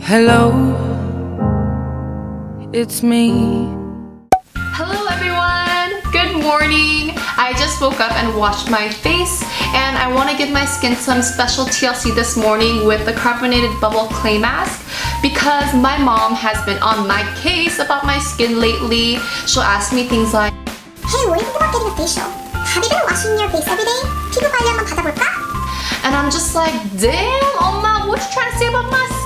Hello, it's me. Hello everyone! Good morning! I just woke up and washed my face and I want to give my skin some special TLC this morning with the carbonated bubble clay mask because my mom has been on my case about my skin lately. She'll ask me things like Hey, what do you think about getting a facial? Have you been washing your face every day? 피부 관리 한번 받아볼까? and I'm just like, damn, Oma, what you trying to say about my skin?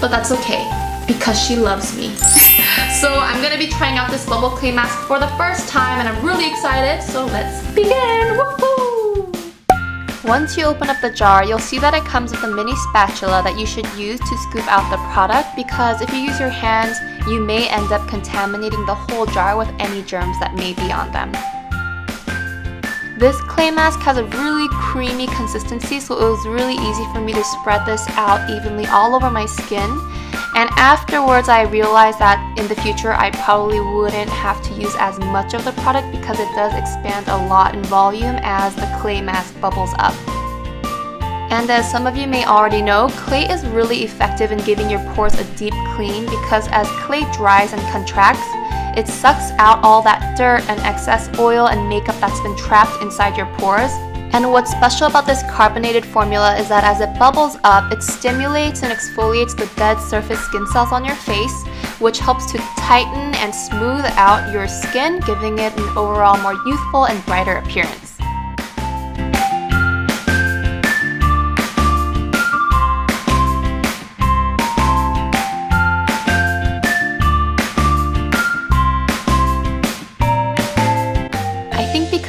But that's okay, because she loves me. so I'm gonna be trying out this bubble clay mask for the first time and I'm really excited, so let's begin! Once you open up the jar, you'll see that it comes with a mini spatula that you should use to scoop out the product because if you use your hands, you may end up contaminating the whole jar with any germs that may be on them. This clay mask has a really creamy consistency so it was really easy for me to spread this out evenly all over my skin. And afterwards I realized that in the future I probably wouldn't have to use as much of the product because it does expand a lot in volume as the clay mask bubbles up. And as some of you may already know, clay is really effective in giving your pores a deep clean because as clay dries and contracts, it sucks out all that dirt and excess oil and makeup that's been trapped inside your pores. And what's special about this carbonated formula is that as it bubbles up, it stimulates and exfoliates the dead surface skin cells on your face, which helps to tighten and smooth out your skin, giving it an overall more youthful and brighter appearance.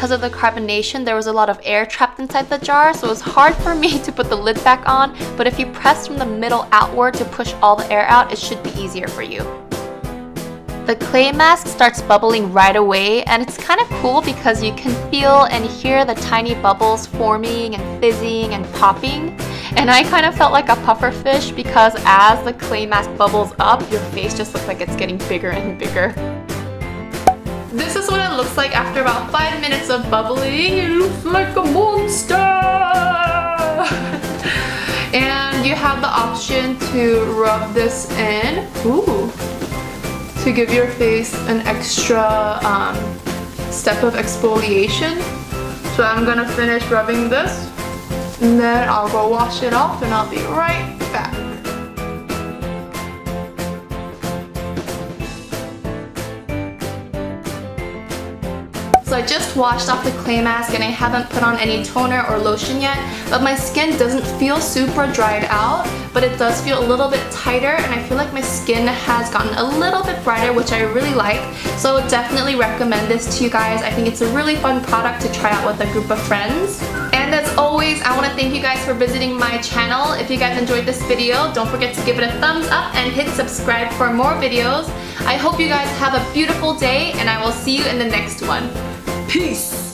Because of the carbonation, there was a lot of air trapped inside the jar, so it was hard for me to put the lid back on, but if you press from the middle outward to push all the air out, it should be easier for you. The clay mask starts bubbling right away, and it's kind of cool because you can feel and hear the tiny bubbles forming and fizzing and popping. And I kind of felt like a puffer fish because as the clay mask bubbles up, your face just looks like it's getting bigger and bigger. This is what it looks like after about 5 minutes of bubbling. It looks like a monster! and you have the option to rub this in. Ooh! To give your face an extra um, step of exfoliation. So I'm gonna finish rubbing this and then I'll go wash it off and I'll be right back. So I just washed off the clay mask and I haven't put on any toner or lotion yet, but my skin doesn't feel super dried out, but it does feel a little bit tighter and I feel like my skin has gotten a little bit brighter, which I really like. So I would definitely recommend this to you guys. I think it's a really fun product to try out with a group of friends. And always, I want to thank you guys for visiting my channel. If you guys enjoyed this video, don't forget to give it a thumbs up and hit subscribe for more videos. I hope you guys have a beautiful day and I will see you in the next one. Peace!